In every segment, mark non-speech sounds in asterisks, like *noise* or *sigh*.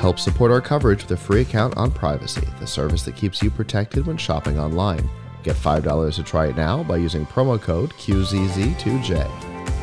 Help support our coverage with a free account on Privacy, the service that keeps you protected when shopping online. Get $5 to try it now by using promo code QZZ2J.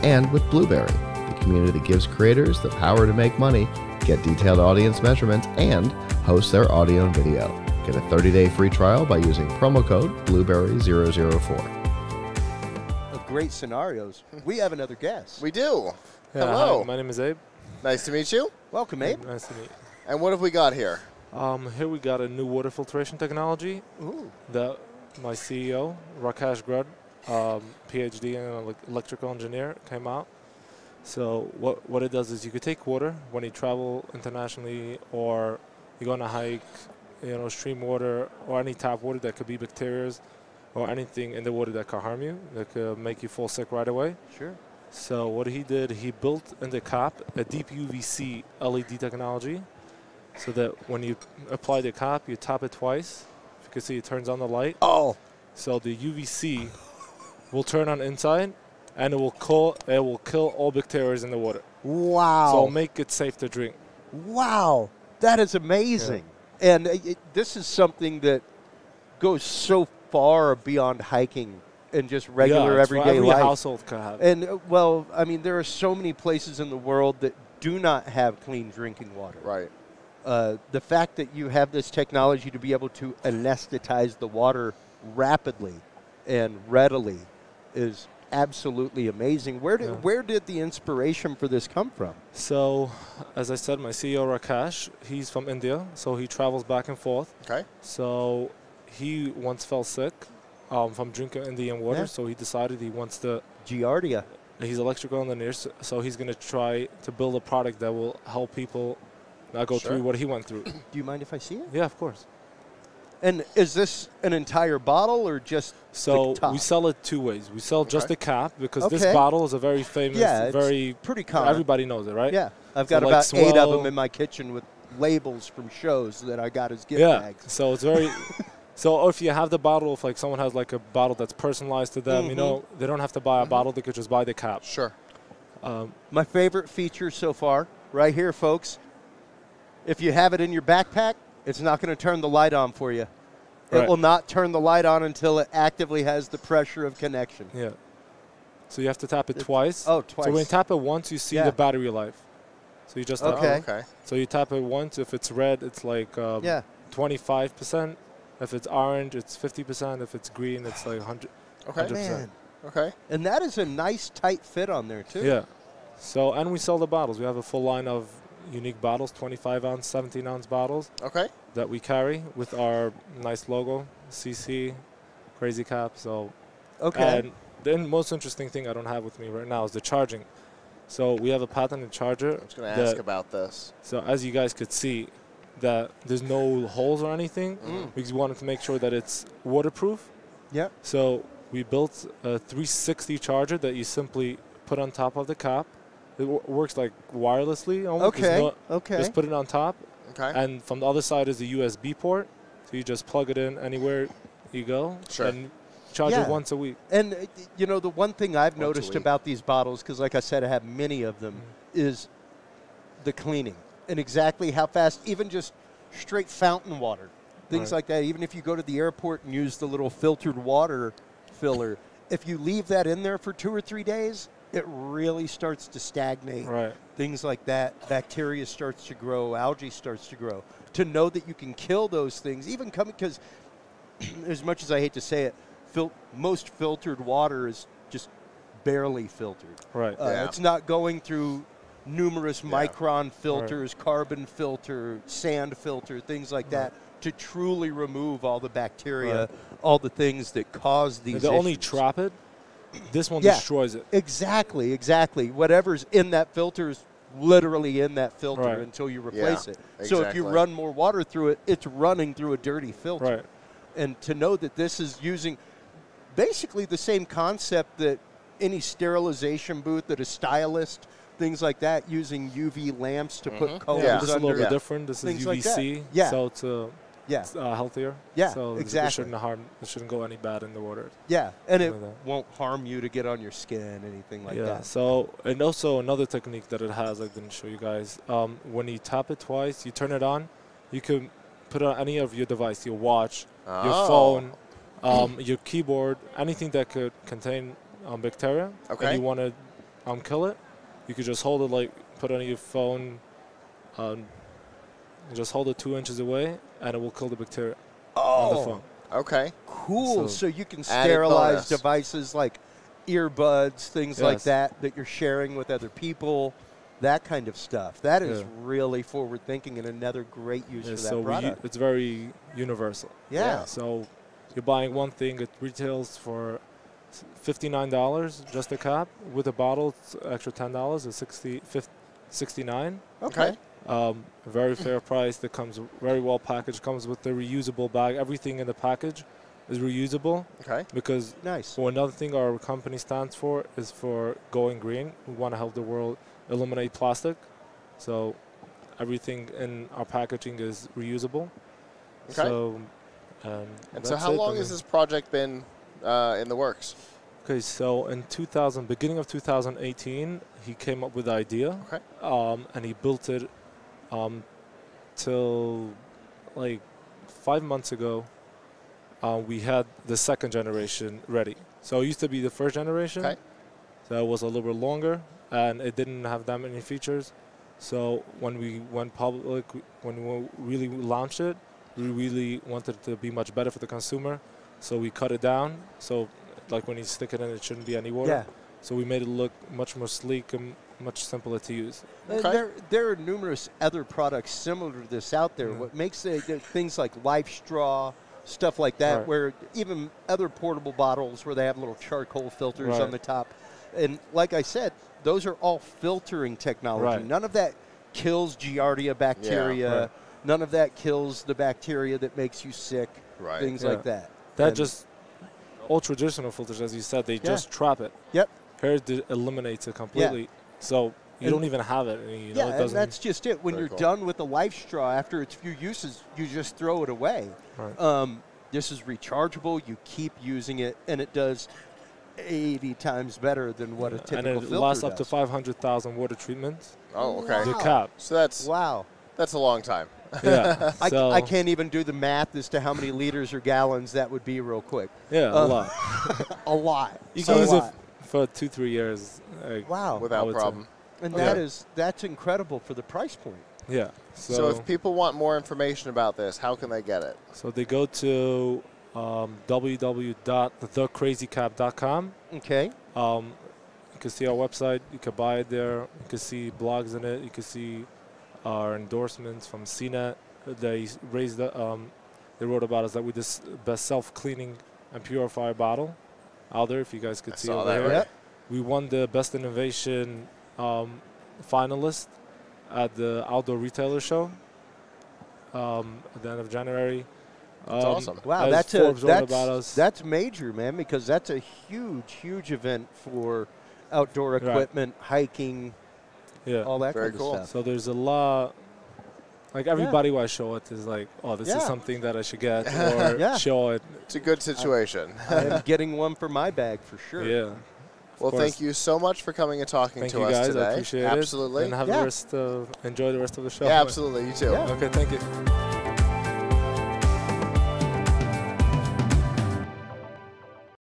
And with Blubrry, the community that gives creators the power to make money, get detailed audience measurements, and host their audio and video. Get a 30 day free trial by using promo code Blueberry004. Of great scenarios, we have another guest. We do. Yeah, Hello. Hi, my name is Abe. Nice to meet you. Welcome, Abe. Nice to meet you. And what have we got here? Um, here we got a new water filtration technology Ooh. that my CEO, Rakesh Guduru, um, PhD and electrical engineer, came out. So what what it does is you could take water when you travel internationally or you go on a hike, you know, stream water or any tap water that could be bacteria or anything in the water that could harm you, that could make you fall sick right away. Sure. So what he did, he built in the cap a deep UVC LED technology, so that when you apply the cap, you tap it twice. If you can see, it turns on the light. Oh, So the UVC will turn on inside, and it will kill it will kill all bacteria in the water. wow. So make it safe to drink. Wow, that is amazing. And uh, it, this is something that goes so far beyond hiking and just regular yeah, it's for everyday every life. household could have. it. And uh, well, I mean, there are so many places in the world that do not have clean drinking water. Right. Uh, the fact that you have this technology to be able to anesthetize the water rapidly and readily is absolutely amazing. Where did Yeah. where did the inspiration for this come from? So, as I said, my CEO Rakesh, he's from India, so he travels back and forth. Okay. So he once fell sick um, from drinking Indian water, Yeah. so he decided he wants to. Giardia. He's electrical engineer, so- so he's going to try to build a product that will help people not go Sure. through what he went through. *coughs* Do you mind if I see it? yeah, of course. And is this an entire bottle or just So the top? we sell it two ways. We sell just the cap because this bottle is a very famous, Yeah, very pretty common. everybody knows it, right? Yeah, I've So got like about eight of them in my kitchen with labels from shows that I got as gift yeah. bags. So it's very. *laughs* so if you have the bottle, if like someone has like a bottle that's personalized to them, you Mhm. know, they don't have to buy a bottle; they could just buy the cap. Sure. Um, My favorite feature so far, right here, folks. If you have it in your backpack, it's not going to turn the light on for you. It Right. will not turn the light on until it actively has the pressure of connection. Yeah. So you have to tap it It- twice. oh, twice. So when you tap it once, you see Yeah. the battery life. So you just tap Okay. Oh, okay. So you tap it once. If it's red, it's like um, Yeah. 25%. If it's orange, it's 50%. If it's green, it's like 100. Okay. 100%. Man. Okay. And that is a nice tight fit on there, too. Yeah. So and we sell the bottles. We have a full line of unique bottles, 25 ounce, 17 ounce bottles Okay. that we carry with our nice logo, CC, Crazy Cap. So Okay. And the most interesting thing I don't have with me right now is the charging. So we have a patented charger. I was going to ask about this. So as you guys could see, that there's no holes or anything. Mm. We wanted to make sure that it's waterproof. Yep. So we built a 360 charger that you simply put on top of the cap. It w- works like wirelessly almost. Okay. no- okay. Just put it on top, Okay. and from the other side is a USB port. So you just plug it in anywhere you go, Sure. and charge Yeah. it once a week. And uh, you know the one thing I've Once noticed about these bottles, because like I said, I have many of them, is the cleaning and exactly how fast. Even just straight fountain water, things Right. like that. Even if you go to the airport and use the little filtered water filler, if you leave that in there for two or three days, it really starts to stagnate. Right. Things like that, bacteria starts to grow, algae starts to grow. To know that you can kill those things, even coming because, *clears throat* as much as I hate to say it, fil- most filtered water is just barely filtered. Right. Uh, Yeah. It's not going through numerous Yeah. micron filters, carbon filter, sand filter, things like that, to truly remove all the bacteria, Right. all the things that cause these. they only issues. trap it. This one Yeah. destroys it. Exactly, exactly. Whatever's in that filter is literally in that filter Right. until you replace Yeah, it. So if you run more water through it, it's running through a dirty filter. Right. And to know that this is using basically the same concept that any sterilization booth that a stylist, things like that, using UV lamps to put mm-hmm. colors Yeah. This is a under. little Yeah. bit different. This Things is like. UVC. Yeah. So it's a Yeah. uh, healthier. Yeah, so it- exactly. It shouldn't harm. It shouldn't go any bad in the water. Yeah, and it Like won't harm you to get on your skin, anything like yeah. that. So and also another technique that it has, I didn't show you guys. Um, when you tap it twice, you turn it on. You can put it on any of your device, your watch, your Oh. phone, um, your keyboard, anything that could contain um, bacteria. Okay. And you want to um, kill it, you could just hold it like put it on your phone. Um, you just hold it two inches away, and it will kill the bacteria on the Oh, phone. Okay. cool! So- So, you can sterilize bonus. devices like earbuds, things like that that you're sharing with other people, that kind of stuff. That is Yeah. really forward thinking and another great use Yeah, for that so we, product. it's very universal. yeah. So you're buying one thing, it retails for $59 just a cap. With a bottle, it's extra $10, it's 60, 50, 69 Okay. Um, very fair price. That comes very well packaged. Comes with the reusable bag. Everything in the package is reusable Okay. because Nice. so another thing our company stands for is for going green. We want to help the world eliminate plastic. So everything in our packaging is reusable. Okay. So, um, And so, how it. I long mean- has this project been uh, in the works? Okay, so in 2000, beginning of 2018, he came up with the idea, Okay. um, and he built it um, till like five months ago. Uh, we had the second generation ready. So it used to be the first generation. Okay. That was a little bit longer, and it didn't have that many features. So when we went public, when we really launched it, we really wanted it to be much better for the consumer. So we cut it down. So like when you stick it in, it shouldn't be any water. Yeah. So we made it look much more sleek and much simpler to use. Okay. There, there are numerous other products similar to this out there. Mm. What makes it things like LifeStraw, stuff like that, Right. where even other portable bottles where they have little charcoal filters on the top. And like I said, those are all filtering technology. Right. None of that kills Giardia bacteria. right. None of that kills the bacteria that makes you sick. Right. Things Yeah. like that. That And- just all traditional filters, as you said, they Yeah. just trap it. Yep. Here it eliminates it completely. So you And- don't even have it. and, You know, yeah, it and doesn't. that's just it. When you're cool. done with the LifeStraw, after its few uses, you just throw it away. Right. Um, this is rechargeable. You keep using it, and it does 80 times better than what a typical and it filter lasts up to 500,000 water treatments. Oh, okay. The Wow. cap. So that's Wow. that's a long time. Yeah. *laughs* *laughs* I, so, I can't even do the math as to how many liters or gallons that would be real quick. Yeah, uh, a lot. *laughs* A lot. You So can use a it lot. For two, three years. Like, Wow. Without would say. problem. and Okay. that is that's incredible for the price point. Yeah. So, So, if people want more information about this, how can they get it? so they go to um, www.thecrazycap.com. Okay. Um, you can see our website. You can buy it there. You can see blogs in it. You can see our endorsements from CNET. They raised the, um, they wrote about us that we this best self-cleaning and purifier bottle out there. If you guys could I see saw over that, here. Yep. we won the best innovation um, finalist at the outdoor retailer show um, at the end of January. That's Um, awesome. Wow, that's a that's, about us. that's major, man, because that's a huge, huge event for outdoor Right. equipment, hiking, yeah. all that Very kind cool. of stuff. So there's a lot. Like everybody who I show it is like, oh, this Yeah. is something that I should get, *laughs* or Yeah. show it. It's a good situation. I am *laughs* getting one for my bag for sure. Yeah. well, course. thank you so much for coming and talking Thank to you us guys. today. I appreciate Absolutely. it. And have Yeah. the rest. of, enjoy the rest of the show. Yeah, absolutely. You too. Yeah. Okay. Thank you.